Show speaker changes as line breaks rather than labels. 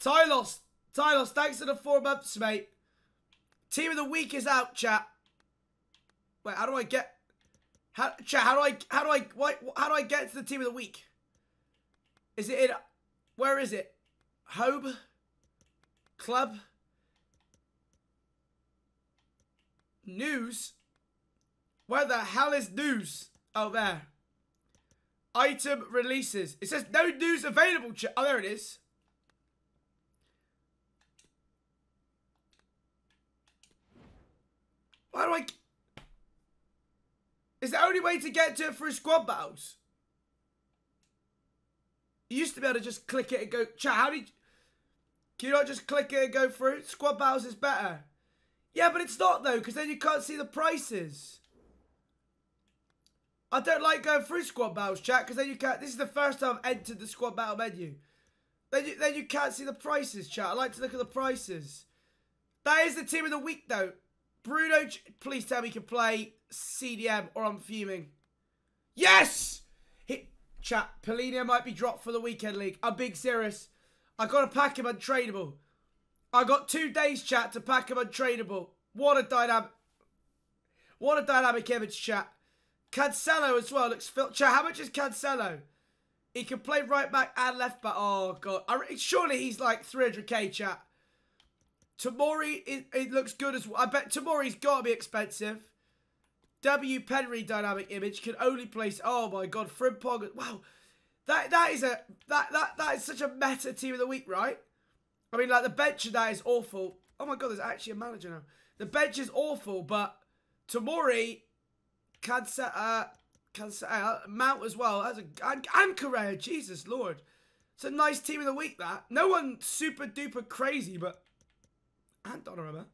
Tylos, Tylos, thanks for the four months, mate. Team of the week is out, chat. Wait, how do I get? How, chat, how do I? How do I? How do I get to the team of the week? Is it in? Where is it? Home. Club. News. Where the hell is news? Oh, there. Item releases. It says no news available. Oh, there it is. Why do I... Is the only way to get to it through squad battles? You used to be able to just click it and go... Chat, how did... Can you not just click it and go through? Squad battles is better. Yeah, but it's not though, because then you can't see the prices. I don't like going through squad battles, chat, because then you can't... This is the first time I've entered the squad battle menu. Then you, then you can't see the prices, chat. I like to look at the prices. That is the team of the week, though. Bruno, please tell me he can play CDM or I'm fuming. Yes! Hit chat. Palhinha might be dropped for the weekend league. I'm being serious. I got to pack him untradeable. I got two days, chat, to pack him untradeable. What a dynamic. What a dynamic image, chat. Cancelo as well looks... Chat, how much is Cancelo? He can play right back and left back. Oh, God. I, surely he's like 300k, chat. Tomori, it, it, looks good as well. I bet Tomori's got to be expensive. W. Penry dynamic image can only place. Oh my god, Frimpong. Wow, that that is a that that that is such a meta team of the week, right? I mean, like the bench of that is awful. Oh my god, there's actually a manager now. The bench is awful, but Tomori can set uh can set uh, Mount as well. As a and, and Correa, Jesus Lord, it's a nice team of the week. That no one super duper crazy, but and Donnarumma.